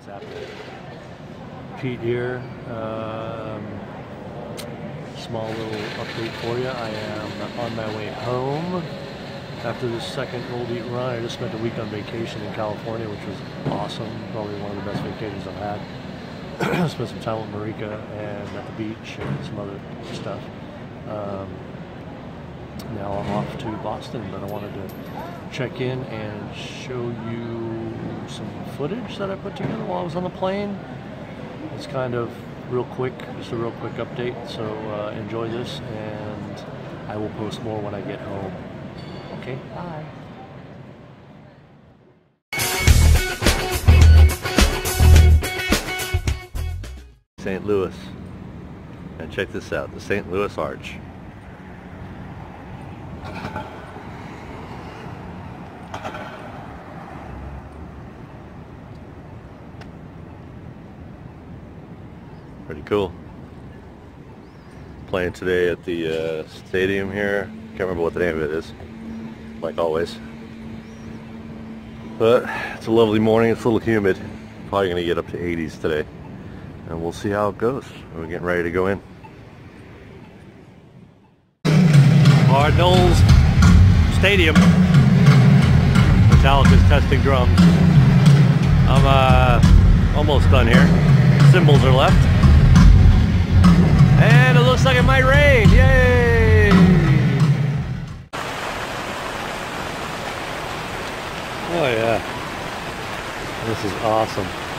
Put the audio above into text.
What's happening? Pete here. Um, small little update for you. I am on my way home after this second Volbeat Run. I just spent a week on vacation in California, which was awesome. Probably one of the best vacations I've had. spent some time with Marika and at the beach and some other stuff. Um, now I'm off to Boston, but I wanted to check in and show you some footage that I put together while I was on the plane. It's kind of real quick, just a real quick update. So uh, enjoy this, and I will post more when I get home. Okay, bye. St. Louis. And check this out, the St. Louis Arch. Pretty cool. Playing today at the uh, stadium here. Can't remember what the name of it is, like always. But it's a lovely morning. It's a little humid. Probably going to get up to 80s today. And we'll see how it goes. We're getting ready to go in. Cardinals Stadium. Metallica's testing drums. I'm uh, almost done here. Cymbals are left. And it looks like it might rain. Yay! Oh yeah. This is awesome.